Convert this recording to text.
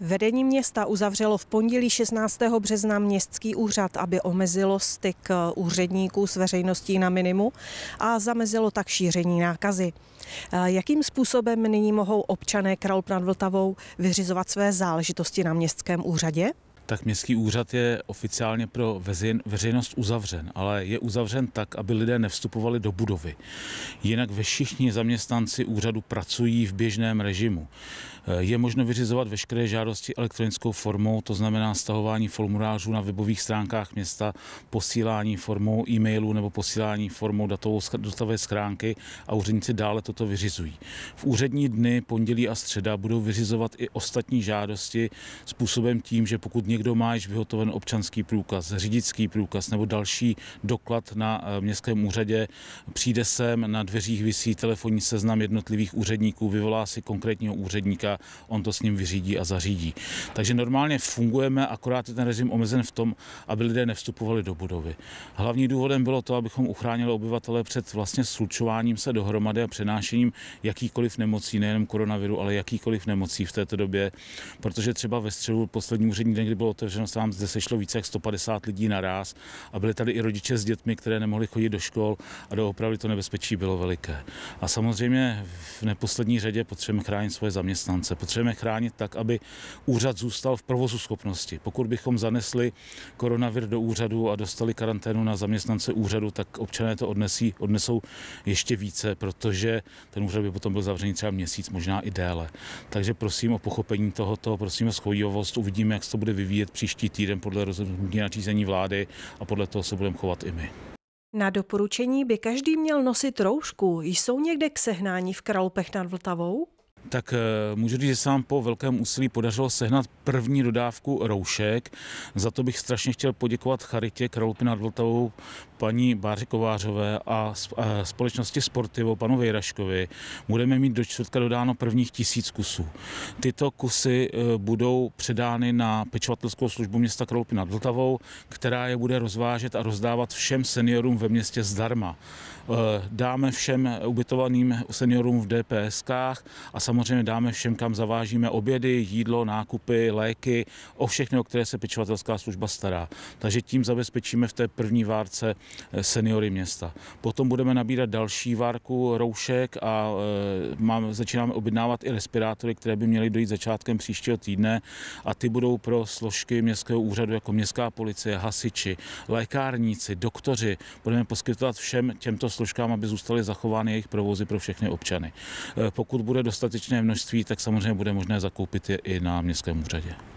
Vedení města uzavřelo v pondělí 16. března městský úřad, aby omezilo styk úředníků s veřejností na minimu a zamezilo tak šíření nákazy. Jakým způsobem nyní mohou občané Kralp nad Vltavou vyřizovat své záležitosti na městském úřadě? tak městský úřad je oficiálně pro veřejnost uzavřen, ale je uzavřen tak, aby lidé nevstupovali do budovy. Jinak ve všichni zaměstnanci úřadu pracují v běžném režimu. Je možno vyřizovat veškeré žádosti elektronickou formou, to znamená stahování formulářů na webových stránkách města, posílání formou e-mailu nebo posílání formou datovou datové schránky a úředníci dále toto vyřizují. V úřední dny, pondělí a středa budou vyřizovat i ostatní žádosti způsobem tím, že pokud někdo má již vyhotoven občanský průkaz, řidičský průkaz nebo další doklad na eh, městském úřadě, přijde sem, na dveřích vysí telefonní seznam jednotlivých úředníků, vyvolá si konkrétního úředníka, on to s ním vyřídí a zařídí. Takže normálně fungujeme, akorát je ten režim omezen v tom, aby lidé nevstupovali do budovy. Hlavní důvodem bylo to, abychom uchránili obyvatele před vlastně slučováním se dohromady a přenášením jakýkoliv nemocí, nejenom koronaviru, ale jakýkoliv nemocí v této době, protože třeba ve středu poslední úřední den, kdy bylo otevřeno, se nám zde sešlo více jak 150 lidí naraz a byli tady i rodiče s dětmi, které nemohli chodit do škol a doopravdy to nebezpečí bylo veliké. A samozřejmě v neposlední řadě potřebujeme chránit svoje zaměstnance. Potřebujeme chránit tak, aby úřad zůstal v provozu schopnosti. Pokud bychom zanesli koronavir do úřadu a dostali karanténu na zaměstnance úřadu, tak občané to odnesí, odnesou ještě více, protože ten úřad by potom byl zavřený třeba měsíc, možná i déle. Takže prosím o pochopení tohoto, prosím o schojivost, uvidíme, jak se to bude vyvíjet příští týden podle rozhodnutí nařízení vlády a podle toho se budeme chovat i my. Na doporučení by každý měl nosit roušku. Jsou někde k sehnání v Kralupech nad Vltavou? Tak eh, můžu říct, že se nám po velkém úsilí podařilo sehnat první dodávku roušek. Za to bych strašně chtěl poděkovat Charitě Kralupy nad Vltavou, paní Báři Kovářové a společnosti Sportivo, panu Vejraškovi. Budeme mít do čtvrtka dodáno prvních tisíc kusů. Tyto kusy eh, budou předány na pečovatelskou službu města Kralupy nad Vltavou, která je bude rozvážet a rozdávat všem seniorům ve městě zdarma. Eh, dáme všem ubytovaným seniorům v DPSkách a samozřejmě dáme všem, kam zavážíme obědy, jídlo, nákupy, léky, o všechny, o které se pečovatelská služba stará. Takže tím zabezpečíme v té první várce eh, seniory města. Potom budeme nabírat další várku roušek a eh, mám, začínáme objednávat i respirátory, které by měly dojít začátkem příštího týdne a ty budou pro složky městského úřadu jako městská policie, hasiči, lékárníci, doktoři. Budeme poskytovat všem těmto složkám, aby zůstaly zachovány jejich provozy pro všechny občany. Eh, pokud bude dostatečné množství, tak samozřejmě bude možné zakoupit je i na městském úřadě.